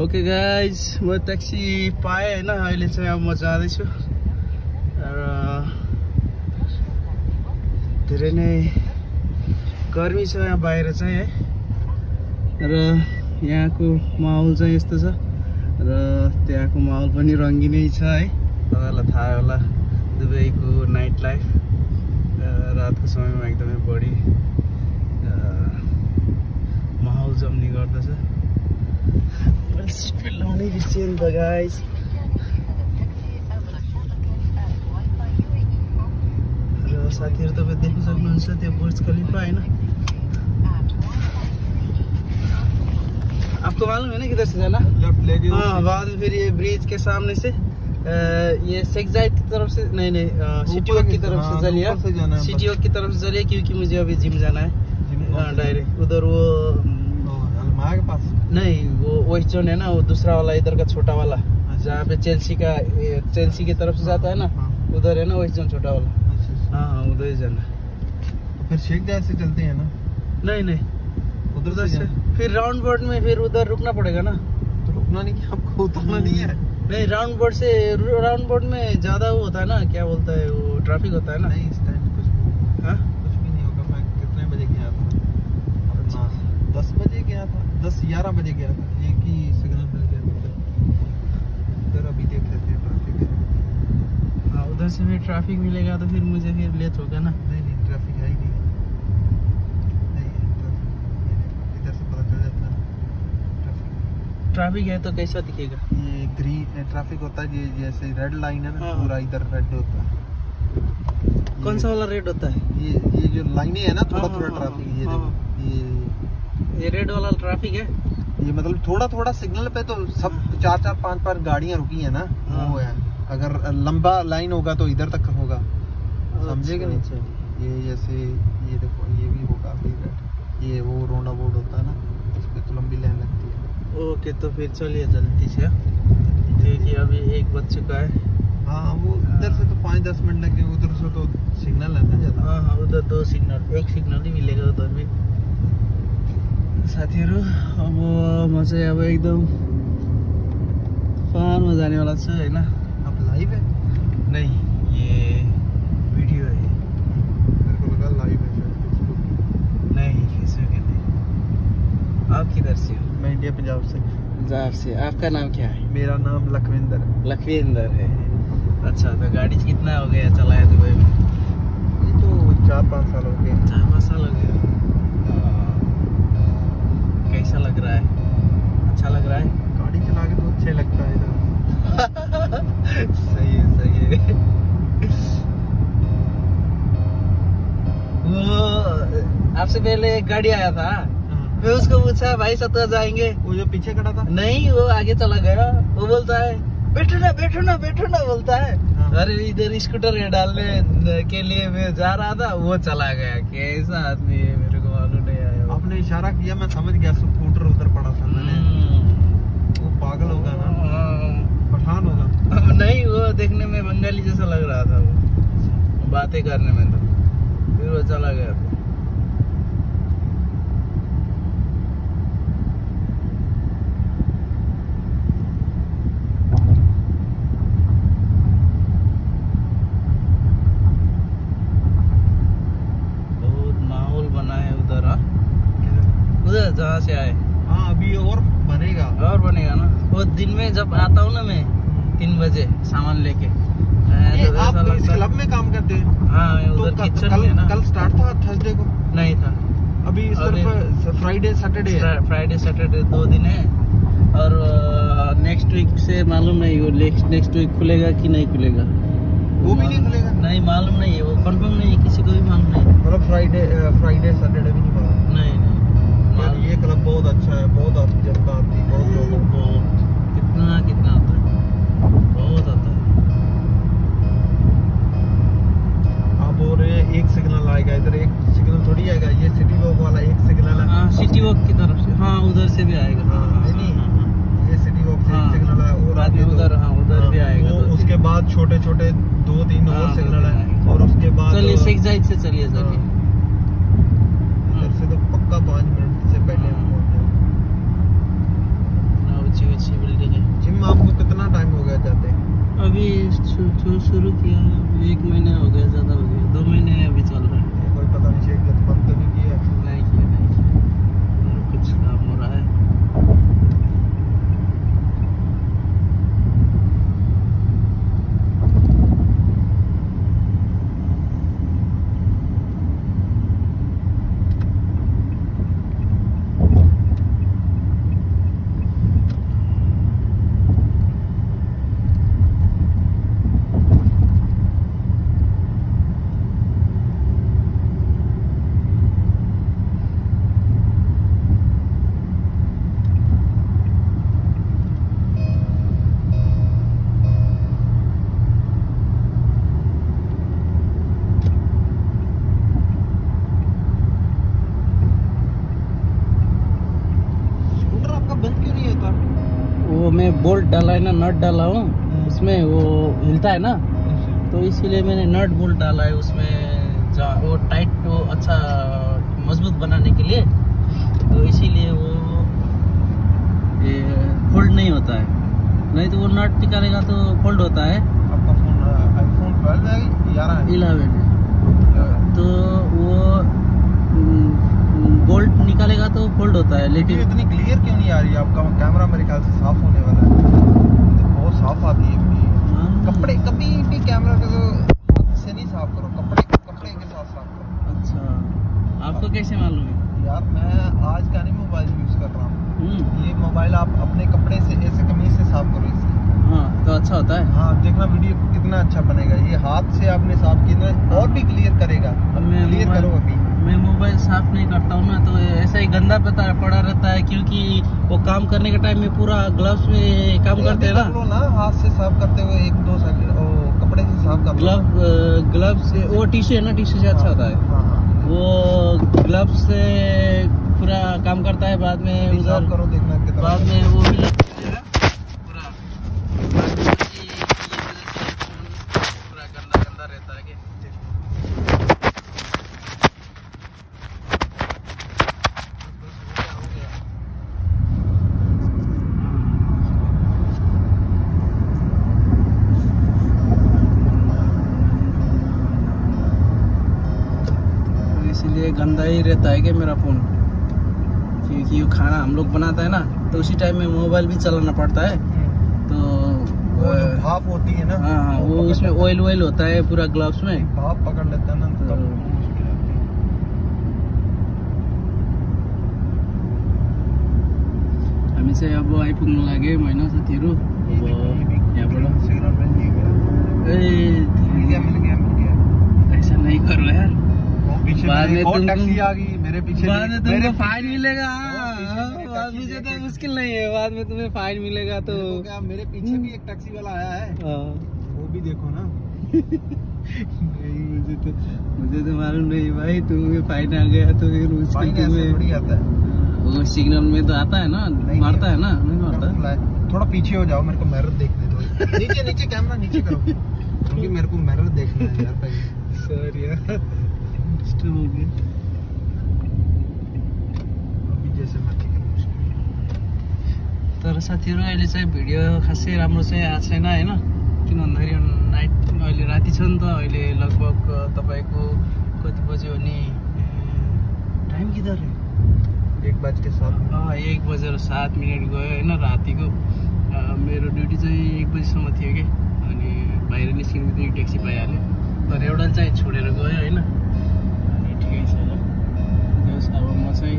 Okay guys म taxi पाएँ होइन? अहिले चाहिँ अब म जाँदैछु। र धेरै नै गर्मी छ यहाँ बाहिर चाहिँ है? र यहाँको माहौल चाहिँ यस्तो छ। र त्यहाँको माहौल पनि रङ्गिनै छ है? तपाईँलाई थाहा होला दुबईको नाइट लाइफ रातको समयमा एकदमै बढी माहौल जम्ने गर्दछ। र साथीहरू तपाईँ देख्न सक्नुहुन्छ त्यो बुर्ज खलिफा होइन आपको मालूम है ना किधर से जाना? हाँ बाद में फिर ये ब्रिज के सामने से ये सेक्साइड की तरफ़ से नहीं नहीं सिटी वॉक की तरफ़ से है सिटी वॉक की तरफ़ से चलिए क्योंकि मुझे अभी जिम जाना है। हाँ डायरेक्ट उधर वो के पास? नहीं वो वेस्ट जोन है ना वो दूसरा वाला इधर का छोटा वाला। जहाँ पे चेल्सी का चेल्सी की तरफ़ से जाता है ना हाँ। उधर है ना वेस्ट जोन छोटा वाला। अच्छा, अच्छा। हाँ हाँ उधर ही जाना। है। फिर शेख जाए से चलते हैं ना? नहीं नहीं। उधर उधर से फिर राउंड बोर्ड में फिर उधर रुकना पड़ेगा ना। तो रुकना नहीं आपको उतरना नहीं है। नहीं राउंड बोर्ड से राउंड बोर्ड में ज़्यादा वो होता है ना क्या बोलता है वो ट्रैफ़िक होता है ना नहीं इस टाइम कुछ भी हाँ? कुछ भी नहीं होगा मैं कितने बजे गया था अपना दस बजे गया था दस ग्यारह बजे गया था एक ही सिग्नल मिल गया उधर अभी देख लेते हैं ट्रैफ़िक हाँ। उधर से फिर ट्रैफ़िक मिलेगा तो फिर मुझे फिर लेट होगा ना। नहीं नहीं ट्रैफ़िक है ही नहीं। ट्रैफ़िक इधर से पता चल जाता है। है। तो कैसा दिखेगा? ये ग्रीन ट्रैफ़िक होता है ये जैसे रेड लाइन है ना हाँ। पूरा इधर रेड होता है। कौन सा वाला रेड होता है? ये ये जो लाइनें है ना थोड़ा हाँ, थोड़ा हाँ, ट्रैफ़िक ये हाँ, ये ये रेड वाला ट्रैफ़िक है। ये मतलब थोड़ा थोड़ा सिग्नल पे तो सब चार चार पाँच पाँच गाड़ियाँ रुकी है ना। हाँ। वो है। अगर लंबा लाइन होगा तो इधर तक होगा। समझे कि नहीं? अच्छा, अच्छा। ये जैसे ये देखो ये भी होगा रेड ये वो रोना बोर्ड होता है ना उस पे तो लंबी लाइन लगती है। ओके तो फिर चलिए जल्दी से। क्योंकि अभी एक बज चुका है। हाँ वो इधर से तो पाँच दस मिनट लगे उधर से तो सिग्नल है ना ज़्यादा। हाँ हाँ उधर दो सिग्नल एक सिग्नल ही मिलेगा उधर भी साथीहरू अब म चाहिँ अब एकदम फार्ममा जानेवाला छु होइन। अब लाइव है। नहीं ये वीडियो है। मेरे को लगा लाइव है नहीं फेसबुक है नहीं। आप किधर से हो? मैं इंडिया पंजाब से। पंजाब से। आपका नाम क्या है? मेरा नाम लखविंदर है। लखविंदर है। अच्छा तो गाड़ी कितना हो गया? चलाया दुबई में ये तो चार पाँच साल हो गए। चार पाँच साल हो गया कैसा लग रहा है? अच्छा लग रहा है? गाड़ी चला के तो अच्छा लगता है इधर। सही है सही है। वो आपसे पहले एक गाड़ी आया था। हाँ। मैं उसको पूछा भाई सत्ता जाएँगे? वो जो पीछे खड़ा था? नहीं वो आगे चला गया। वो बोलता है बैठो ना बैठो ना बैठो ना बोलता है। हाँ। अरे इधर स्कूटर डालने के लिए मैं जा रहा था। वो चला गया कैसा आदमी है मेरे को मालूम नहीं आया वो। आपने इशारा किया मैं समझ गया स्कूटर उधर पड़ा था मैंने। हम्म। वो पागल होगा ना। हाँ। पठान होगा। नहीं वो देखने में बंगाली जैसा लग रहा था वो। बातें करने में तो। फिर वो चला गया बहुत माहौल बना है उधर हाँ उधर जहाँ से आए। हाँ अभी और बनेगा। और बनेगा ना? वो दिन में जब आता हूँ ना मैं तीन बजे सामान लेके। तो आप इस क्लब में काम करते हैं? हाँ तो उधर कल किचन में ना। कल स्टार्ट था थर्सडे को? नहीं था। अभी सिर्फ़ फ्राइडे सैटरडे फ्राइडे सैटरडे दो दिन है। और नेक्स्ट वीक से मालूम नहीं वो नेक्स्ट नेक्स्ट वीक खुलेगा कि नहीं खुलेगा। वो भी नहीं खुलेगा? नहीं मालूम नहीं है। वो कंफर्म नहीं है किसी को भी मालूम नहीं मतलब फ्राइडे फ्राइडे सैटरडे भी नहीं ये क्लब बहुत अच्छा है बहुत जनता आती है बहुत लोग बहुत कितना कितना आता है बहुत आता है आप बोल रहे हैं एक सिग्नल आएगा इधर एक सिग्नल थोड़ी आएगा ये सिटी वॉक वाला एक सिग्नल है हाँ सिटी वॉक की तरफ़ से हाँ उधर से भी आएगा हाँ हाँ, नहीं। हाँ, हाँ, ये सिटी वॉक से हाँ। सिग्नल है और आगे उधर, हाँ, उधर भी आएगा। उसके बाद छोटे छोटे दो तीन हाँ, और सिग्नल है और उसके बाद चलिए से चलिए हाँ। चलिए इधर से तो का पाँच मिनट से पहले हम पहुँचे हाँ, अच्छी अच्छी बिल्डिंग है। जिम आपको कितना टाइम हो गया जाते? अभी शुरू किया एक महीना हो गया ज़्यादा हो गया। दो महीने अभी चल रहा है। कोई पता नहीं चाहिए बोल्ट डाला है ना नट डाला हूँ उसमें वो हिलता है ना। तो इसीलिए मैंने नट बोल्ट डाला है उसमें जा वो टाइट वो अच्छा मज़बूत बनाने के लिए। तो इसीलिए वो फोल्ड नहीं होता है। नहीं तो वो नट निकालेगा तो फोल्ड होता है। आपका फ़ोन आईफोन ट्वेल्व है ग्यारह इलेवन है तो वो बोल्ट निकालेगा तो फोल्ड होता है लेकिन इतनी क्लियर क्यों नहीं आ रही? है आपका कैमरा मेरे ख्याल से साफ़ होने वाला है। तो बहुत साफ़ आती है वीडियो हाँ, कपड़े कभी भी कैमरा को हाथ से नहीं साफ़ करो। कपड़े कपड़े के साथ साफ़ करो। अच्छा। आपको कैसे मालूम है? यार मैं आज का नहीं मोबाइल यूज़ कर रहा हूँ। हम्म, ये मोबाइल आप अपने कपड़े से ऐसे कमीज से साफ़ करो इसे। हाँ तो अच्छा होता है। हाँ देखना वीडियो कितना अच्छा बनेगा। ये हाथ से आपने साफ़ किया और भी क्लियर करेगा। क्लियर करो अभी। मैं मोबाइल साफ़ नहीं करता हूँ ना तो ऐसा ही गंदा पता पड़ा रहता है क्योंकि वो काम करने के टाइम में पूरा ग्लव्स में काम करते हैं ना। ना हाथ से साफ़ करते हुए एक दो कपड़े से साफ़ कर ग्लव ग्लव्स से वो टीशू है ना टीशू से अच्छा होता है। हाँ हाँ वो ग्लव्स से पूरा काम करता है बाद में उधर करो देखना बाद में वो भी लग जाएगा पूरा बाद में ये- ये वजह से फ़ोन पूरा गंदा गंदा रहता है कि तो इसीलिए गंदा ही रहता है कि मेरा फ़ोन क्योंकि वो खाना हम लोग बनाता है ना तो उसी टाइम में मोबाइल भी चलाना पड़ता है। तो वो भाप होती है ना हाँ हाँ वो उसमें ऑयल ऑयल होता है पूरा ग्लव्स में। भाप पकड़ लेता है ना तो- हामी चाहिँ अब आइपुग्नु लाग्यो होइन साथीहरू अब यहाँबाट ए गया। ऐसा नहीं करो यार। पीछे बाद में तुमको- टैक्सी आ गई मेरे पीछे बाद में तुमको फाइन मिलेगा। मेरे मुझे तो मुश्किल नहीं है बाद में तुम्हें फाइन मिलेगा तो क्या मेरे पीछे भी एक टैक्सी वाला आया है? हाँ। वो भी देखो ना। नहीं मुझे तो मुझे तो मालूम नहीं भाई तुम्हें फाइन आ गया तो फिर उसके तुम्हें आता है। वो सिग्नल में तो आता है ना मारता है ना नहीं मारता? थोड़ा पीछे हो जाओ मेरे को मिरर देखने दो। नीचे नीचे कैमरा नीचे करो। क्योंकि मेरे को मिरर देखना है यार पहले। सॉरी यार। करो मुश्किल तर साथीहरू अहिले चाहिँ भिडियो खासै राम्रो चाहिँ आएको छैन होइन किन भन्दाखेरि नाइट अहिले राति छ नि त अहिले लगभग तपाईँको कति बज्यो भने टाइम किधर है एक बज के साथ अँ, एक बजेर सात मिनट गयो होइन रातिको मेरो ड्युटी चाहिँ एक बजीसम्म थियो कि अनि बाहिर निस्किनु बित्तिकै ट्याक्सी पाइहाल्यो तर एउटा चाहिँ छोडेर गयो होइन जस अब म चाहिँ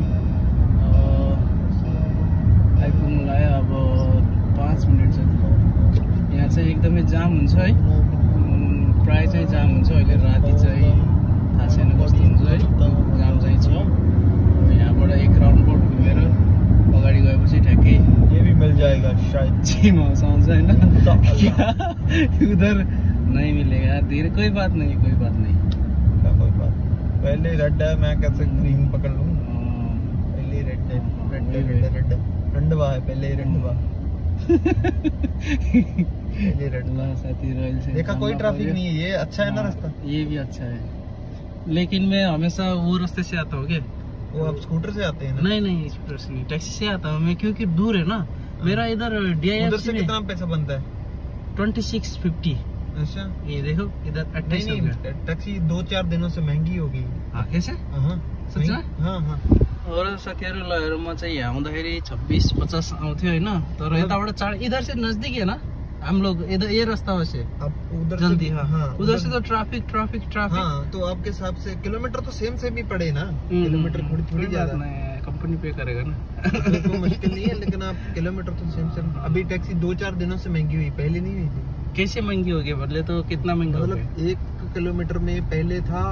अब आइपुग्नु लाग्यो अब पाँच मिनट जति यहाँ चाहिँ एकदमै जाम हुन्छ है प्राय चाहिँ जाम हुन्छ अहिले राति चाहिँ थाहा छैन कस्तो हुन्छ है जाम चाहिँ छ यहाँबाट एक राउन्ड बोट घुमेर अगाडि गएपछि ठ्याक्कै आउँछ होइन। उधर नहीं मिलेगा धीरे कोई बात नहीं कोई बात बात पहले रेड है मैं कैसे ग्रीन पकड़ लूँ। पहले रेड है रेड है रेड है रेड है। रंडवा है पहले ही रंडवा पहले ही रंडवा ल साथीहरू अहिले चाहिँ देखा कोई ट्रैफ़िक नहीं है ये अच्छा है ना हाँ, रास्ता? ये भी अच्छा है। लेकिन मैं हमेशा वो रास्ते से आता हूँ क्या? वो आप स्कूटर से आते हैं ना? नहीं नहीं स्कूटर से नहीं टैक्सी से आता हूँ मैं क्योंकि दूर है ना। मेरा इधर डी उधर से कितना पैसा बनता है? ट्वेंटी सिक्स फिफ्टी अच्छा ये देखो इधर अट्ठाईस टैक्सी दो चार दिनों से महँगी होगी। हाँ, कैसे हाँ। सच में? हाँ हाँ। अरू साथीहरू चाहिँ आउँदाखेरि छब्बिस पचास आउँथ्यो होइन तर यताबाट चाड इधर से नज़दीक है ना हम लोग इधर ये रास्ता से अब उधर जल्दी। हाँ हाँ उधर से तो ट्रैफ़िक ट्रैफ़िक ट्रैफ़िक हाँ तो आपके हिसाब से किलोमीटर तो सेम सेम ही पड़े ना? किलोमीटर थोड़ी थोड़ी ज़्यादा। कंपनी पे करेगा ना। तो मुश्किल नहीं है लेकिन आप किलोमीटर तो सेम सेम अभी टैक्सी दो चार दिनों से महँगी हुई पहले नहीं हुई थी। कैसे महँगी हो गई? बदले तो कितना महँगा मतलब एक किलोमीटर में पहले था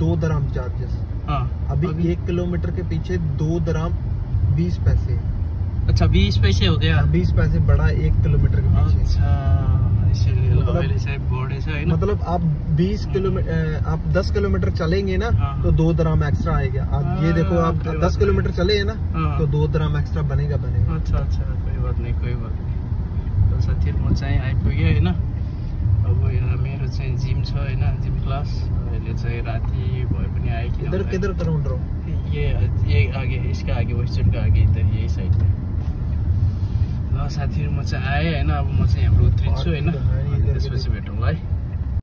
दो दराम चार्जेस हाँ। अभी अभी एक किलोमीटर के पीछे दो दराम बीस पैसे अच्छा बीस पैसे हो गया? बीस पैसे बढ़ा एक किलोमीटर के पीछे। अच्छा मतलब- अहिले चाहिँ मतलब आप 20 किलोमीटर आप 10 किलोमीटर चलेंगे ना हाँ। तो दो दराम एक्स्ट्रा आएगा। आप ये हाँ, देखो आप कोई 10 किलोमीटर चले हैं ना हाँ। तो दो दराम एक्स्ट्रा बनेगा बनेगा। अच्छा अच्छा कोई बात नहीं कोई बात नहीं। त साथीहरू म चाहिँ आइपुगेँ होइन। अब यहाँ मेरो चाहिँ जिम छ होइन जिम क्लास। अहिले चाहिँ राति भए पनि आएँ किन इधर भन्दा- किधर करूँ ड्रॉप ये ये आगे इसका आगे वेस्टर्न का आगे इधर यही साइड में ल साथीहरू म चाहिँ आएँ होइन। अब म चाहिँ हाम्रो उत्रिन्छु होइन। त्यसपछि भेटौँला है।